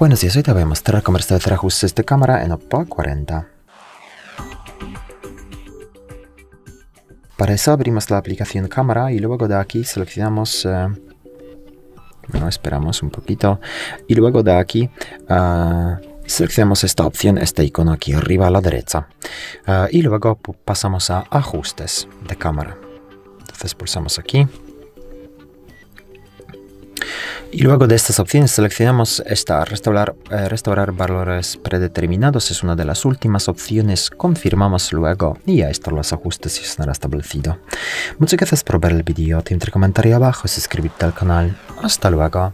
Buenos días, hoy te voy a mostrar cómo restablecer ajustes de cámara en Oppo A40. Para eso abrimos la aplicación cámara y luego de aquí seleccionamos... Eh, bueno, esperamos un poquito. Y luego de aquí uh, seleccionamos esta opción, este icono aquí arriba a la derecha. Uh, y luego pasamos a ajustes de cámara. Entonces pulsamos aquí. Y luego de estas opciones seleccionamos esta, restaurar, eh, restaurar valores predeterminados, es una de las últimas opciones, confirmamos luego y ya están los ajustes y se han restablecido. Muchas gracias por ver el vídeo, te comentario abajo, suscríbete al canal, hasta luego.